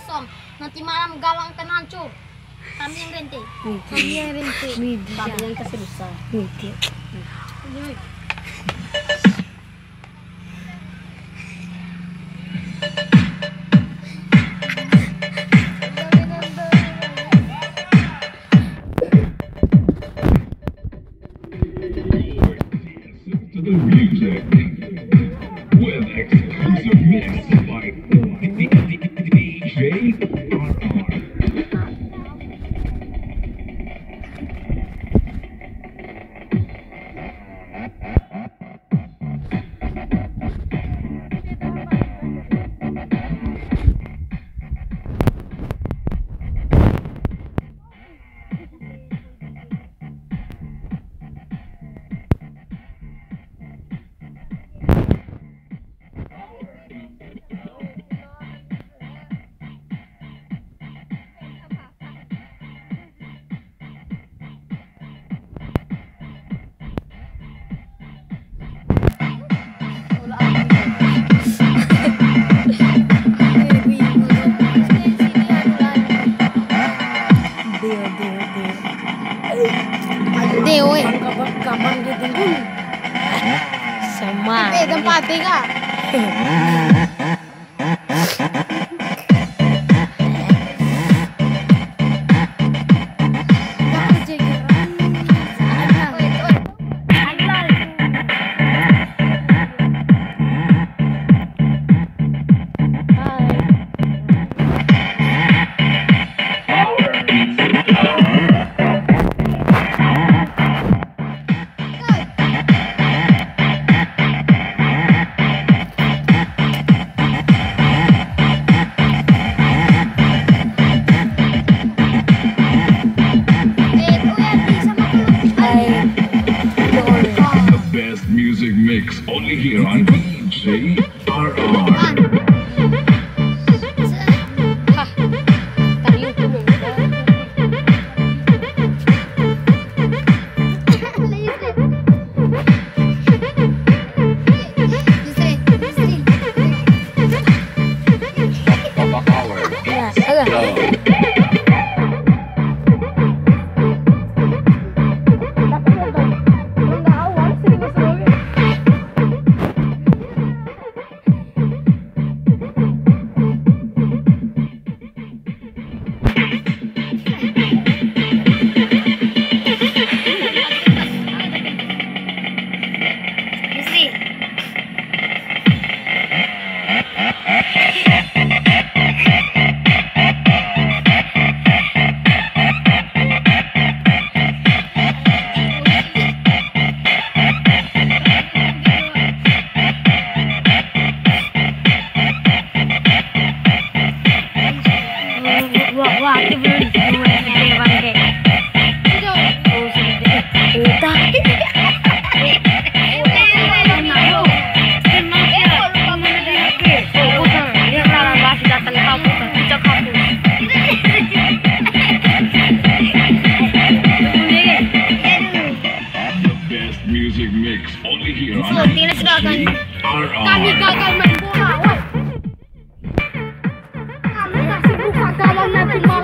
kosong. Nanti malam gawang hancur. Kami yang rente. Kami yang rente. Kami yang the music Kapan, kapan gitu dulu? Sama. Eh, tempat tiga. mix only here on DJ Wah, wah, belum dua ini bangke. Best music mix only here on DJ kami gagal main bola. not tomorrow.